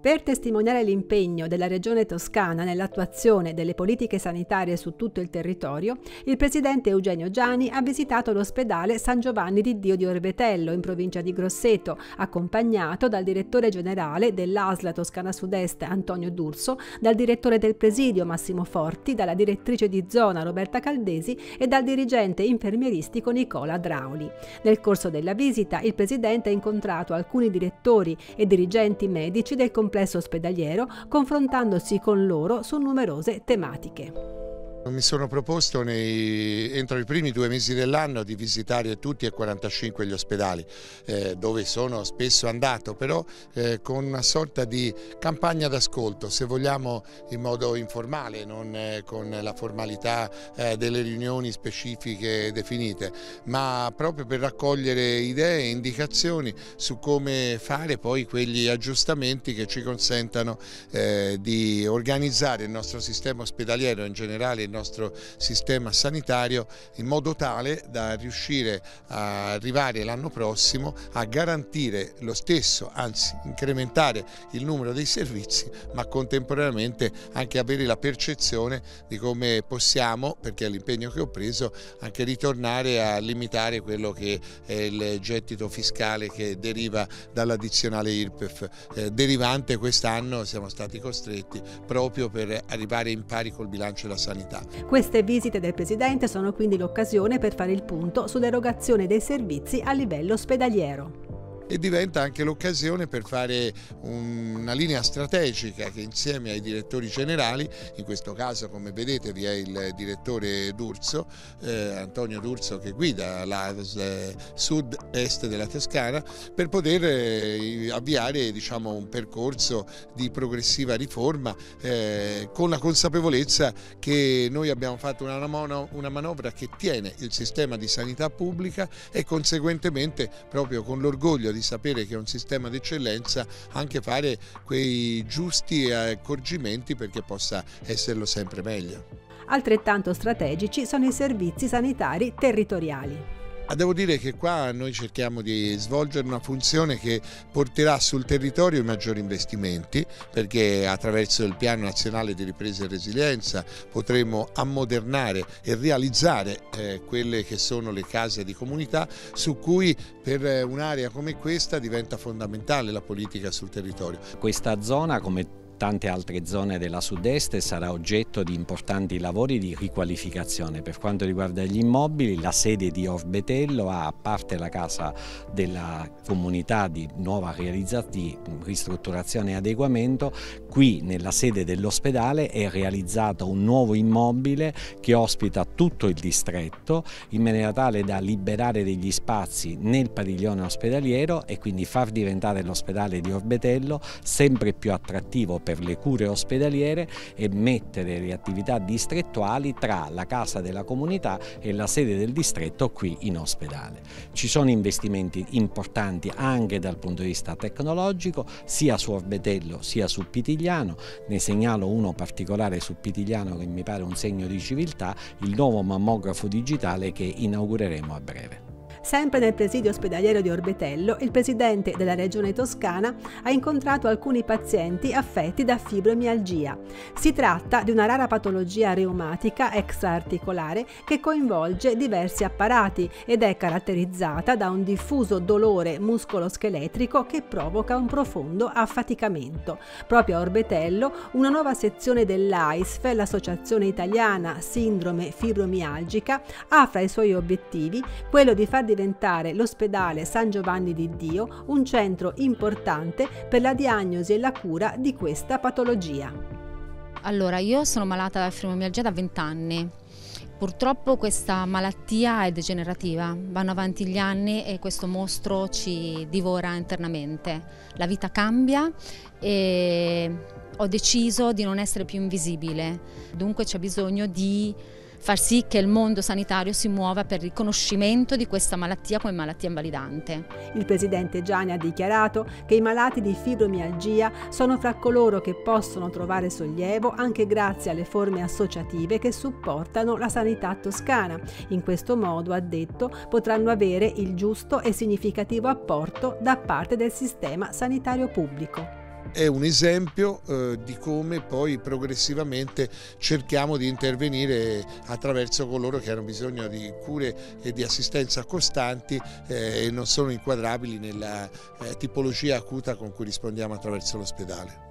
Per testimoniare l'impegno della Regione Toscana nell'attuazione delle politiche sanitarie su tutto il territorio, il presidente Eugenio Giani ha visitato l'ospedale San Giovanni di Dio di Orbetello, in provincia di Grosseto, accompagnato dal direttore generale dell'ASLA Toscana Sud-Est Antonio D'Urso, dal direttore del presidio Massimo Forti, dalla direttrice di zona Roberta Caldesi e dal dirigente infermieristico Nicola Drauli. Nel corso della visita il presidente ha incontrato alcuni direttori e dirigenti medici del complesso complesso ospedaliero, confrontandosi con loro su numerose tematiche. Mi sono proposto nei, entro i primi due mesi dell'anno di visitare tutti e 45 gli ospedali eh, dove sono spesso andato, però eh, con una sorta di campagna d'ascolto, se vogliamo in modo informale, non eh, con la formalità eh, delle riunioni specifiche definite, ma proprio per raccogliere idee e indicazioni su come fare poi quegli aggiustamenti che ci consentano eh, di organizzare il nostro sistema ospedaliero in generale il nostro sistema sanitario in modo tale da riuscire a arrivare l'anno prossimo a garantire lo stesso, anzi incrementare il numero dei servizi, ma contemporaneamente anche avere la percezione di come possiamo, perché è l'impegno che ho preso, anche ritornare a limitare quello che è il gettito fiscale che deriva dall'addizionale IRPEF. Eh, derivante quest'anno siamo stati costretti proprio per arrivare in pari col bilancio della sanità. Queste visite del Presidente sono quindi l'occasione per fare il punto sull'erogazione dei servizi a livello ospedaliero e diventa anche l'occasione per fare una linea strategica che insieme ai direttori generali, in questo caso come vedete vi è il direttore D'Urso, eh, Antonio D'Urso che guida la eh, sud-est della Toscana, per poter eh, avviare diciamo, un percorso di progressiva riforma eh, con la consapevolezza che noi abbiamo fatto una, una manovra che tiene il sistema di sanità pubblica e conseguentemente proprio con l'orgoglio di di sapere che è un sistema di eccellenza anche fare quei giusti accorgimenti perché possa esserlo sempre meglio. Altrettanto strategici sono i servizi sanitari territoriali. Ah, devo dire che qua noi cerchiamo di svolgere una funzione che porterà sul territorio i maggiori investimenti perché attraverso il piano nazionale di ripresa e resilienza potremo ammodernare e realizzare eh, quelle che sono le case di comunità su cui per un'area come questa diventa fondamentale la politica sul territorio. Questa zona come tante altre zone della sud-est sarà oggetto di importanti lavori di riqualificazione. Per quanto riguarda gli immobili, la sede di Orbetello ha, a parte la casa della comunità di nuova di ristrutturazione e adeguamento, qui nella sede dell'ospedale è realizzato un nuovo immobile che ospita tutto il distretto in maniera tale da liberare degli spazi nel padiglione ospedaliero e quindi far diventare l'ospedale di Orbetello sempre più attrattivo per le cure ospedaliere e mettere le attività distrettuali tra la casa della comunità e la sede del distretto qui in ospedale. Ci sono investimenti importanti anche dal punto di vista tecnologico sia su Orbetello sia su Pitigliano, ne segnalo uno particolare su Pitigliano che mi pare un segno di civiltà, il nuovo mammografo digitale che inaugureremo a breve. Sempre nel presidio ospedaliero di Orbetello, il presidente della regione toscana ha incontrato alcuni pazienti affetti da fibromialgia. Si tratta di una rara patologia reumatica extraarticolare che coinvolge diversi apparati ed è caratterizzata da un diffuso dolore muscoloscheletrico che provoca un profondo affaticamento. Proprio a Orbetello, una nuova sezione dell'AISF, l'Associazione Italiana Sindrome Fibromialgica, ha fra i suoi obiettivi quello di far diventare l'ospedale San Giovanni di Dio un centro importante per la diagnosi e la cura di questa patologia. Allora, io sono malata da fibromialgia da 20 anni. Purtroppo questa malattia è degenerativa, vanno avanti gli anni e questo mostro ci divora internamente. La vita cambia e ho deciso di non essere più invisibile, dunque c'è bisogno di far sì che il mondo sanitario si muova per il riconoscimento di questa malattia come malattia invalidante. Il presidente Gianni ha dichiarato che i malati di fibromialgia sono fra coloro che possono trovare sollievo anche grazie alle forme associative che supportano la sanità toscana. In questo modo, ha detto, potranno avere il giusto e significativo apporto da parte del sistema sanitario pubblico. È un esempio eh, di come poi progressivamente cerchiamo di intervenire attraverso coloro che hanno bisogno di cure e di assistenza costanti eh, e non sono inquadrabili nella eh, tipologia acuta con cui rispondiamo attraverso l'ospedale.